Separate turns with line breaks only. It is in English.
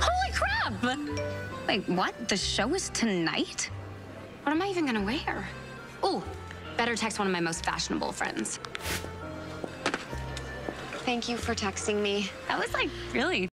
Holy crap! Wait, what? The show is tonight? What am I even gonna wear? Oh, better text one of my most fashionable friends.
Thank you for texting me.
That was like really